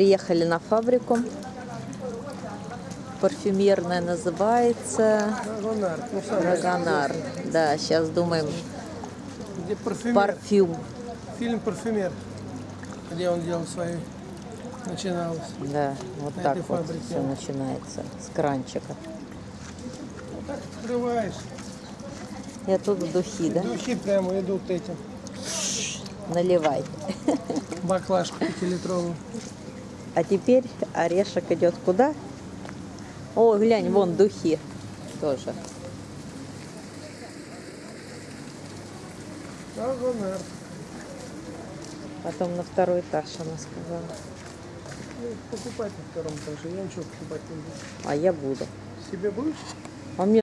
Приехали на фабрику. Парфюмерная называется Драгонар. Ну. Да, сейчас думаем Где парфюмер. парфюм. Фильм «Парфюмер», где он делал свои, начиналось. Да, вот На так вот фабрике. все начинается с кранчика. Вот так открываешь. Я тут духи, да? Духи прямо идут этим. Наливай. Баклажку пятилитровую. А теперь орешек идет куда? О, глянь, вон духи тоже. Потом на второй этаж она сказала. Ну, покупать на втором этаже. Я ничего покупать не буду. А я буду. Себе будешь? А мне